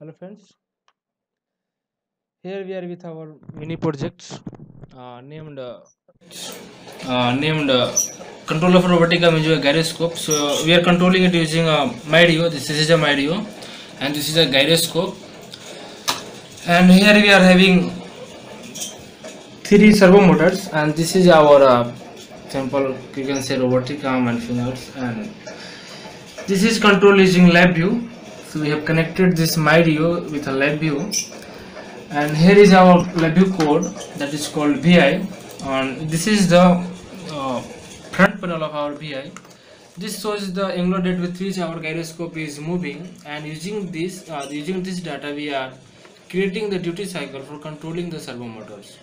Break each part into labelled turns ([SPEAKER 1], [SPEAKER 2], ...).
[SPEAKER 1] hello friends. Here we are with our mini projects uh, named uh, uh, named uh, controller for robotica visual gyroscope. So we are controlling it using a myRIO this is a myRIO and this is a gyroscope. And here we are having three servo motors and this is our uh, sample you can say robotic arm and fingers. And this is control using LabVIEW so we have connected this myRIO with a LabVIEW and here is our LabVIEW code that is called VI and this is the uh, front panel of our VI this shows the angular date with which our gyroscope is moving. And using this uh, using this data we are creating the duty cycle for controlling the servo motors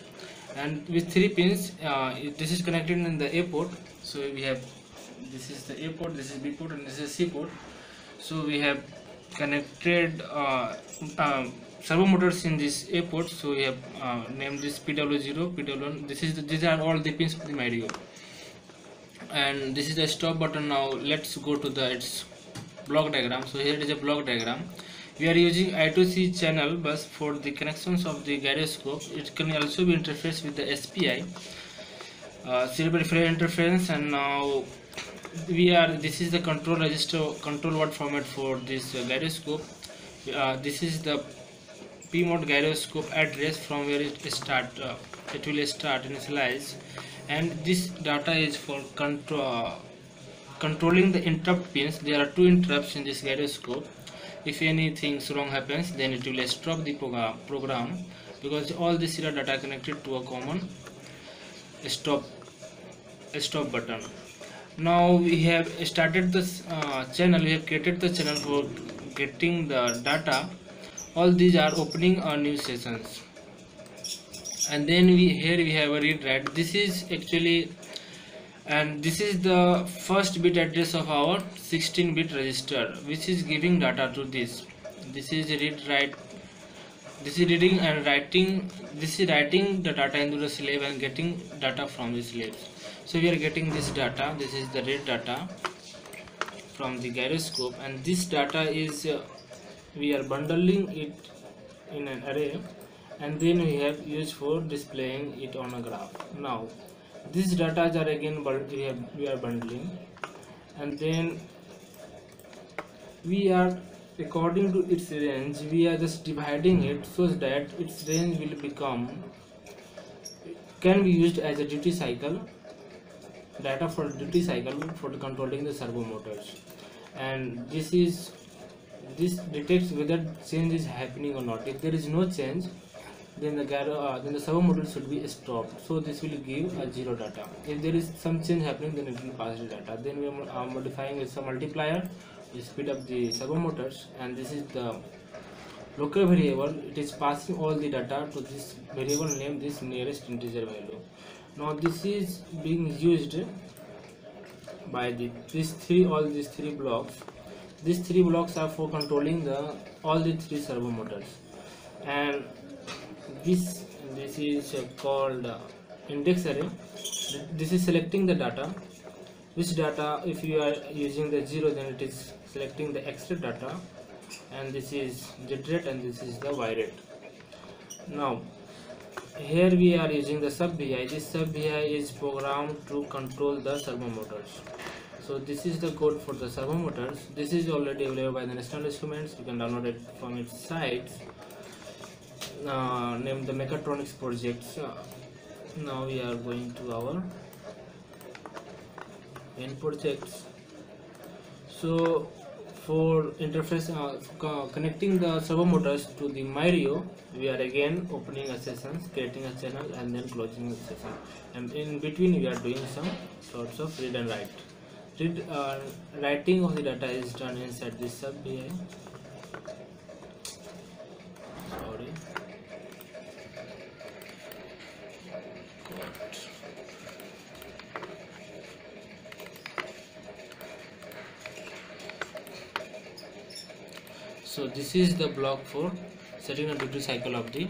[SPEAKER 1] and with three pins uh, this is connected in the A port. So we have this is the A port this is B port and this is C port. So we have connected uh, um, servo motors in this A port so we have uh, named this PW0 PW1 this is the, these are all the pins of the myRIO and this is the stop button. Now let's go to the its block diagram. So here it is a block diagram. We are using I2C channel bus for the connections of the gyroscope. It can also be interfaced with the SPI uh, peripheral interface. And now we are this is the control register control word format for this uh, gyroscope. Uh, this is the Pmod gyroscope address from where it start uh, it will start initialize. And this data is for control controlling the interrupt pins. There are two interrupts in this gyroscope. If anything wrong happens then it will stop the program program because all the serial data connected to a common stop stop button now we have started this uh, channel. We have created the channel for getting the data. All these are opening a new sessions. And then we here we have a read write. This is actually and this is the first bit address of our 16 bit register which is giving data to this. This is read write. This is reading and writing. This is writing the data into the slave and getting data from the slaves so we are getting this data. This is the read data from the gyroscope. And this data is uh, we are bundling it in an array. And then we have used for displaying it on a graph. Now these data are again we, have, we are bundling. And then we are according to its range we are just dividing it so that its range will become can be used as a duty cycle data for duty cycle for controlling the servo motors. And this is this detects whether change is happening or not. If there is no change then the gyro, uh, then the servo motor should be stopped. So this will give a zero data. If there is some change happening then it will pass the data. Then we are uh, modifying with some multiplier to speed up the servo motors. And this is the local variable. It is passing all the data to this variable name this nearest integer value now this is being used by the these three all these three blocks. These three blocks are for controlling the all the three servo motors. And this this is called uh, index array. This is selecting the data. Which data if you are using the zero then it is selecting the extra data. And this is z rate and this is the y rate. Now here we are using the sub vi this sub vi is programmed to control the servo motors so this is the code for the servo motors this is already available by the national instruments you can download it from its site uh, named the mechatronics projects. Uh, now we are going to our main projects. So for interface uh, connecting the servo motors to the myRIO we are again opening a session creating a channel and then closing the session. And in between we are doing some sorts of read and write. Read uh, writing of the data is done inside this sub VI so this is the block for setting the duty cycle of the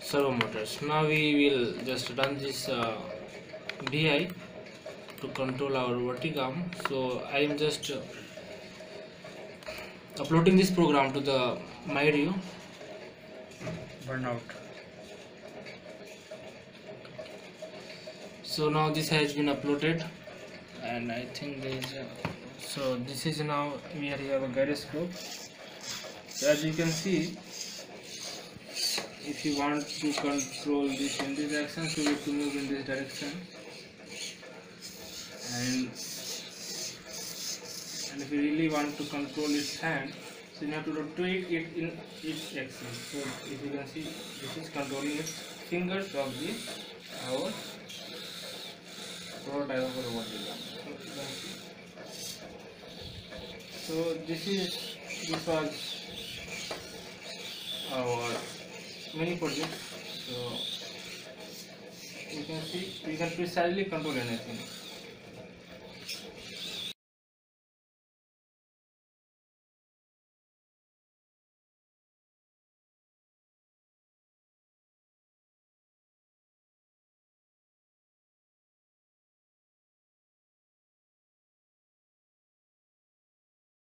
[SPEAKER 1] servo motors. Now we will just run this uh, vi to control our verticam so i am just uh, uploading this program to the myRIO. Burnout so now this has been uploaded. And I think there is a, so this is now we are have a gyroscope so as you can see if you want to control this in this direction so you have to move in this direction. And and if you really want to control its hand so you have to rotate it in its axis so if you can see this is controlling its fingers of the our prototype of robot so this is this was our mini project so you can see we can precisely control anything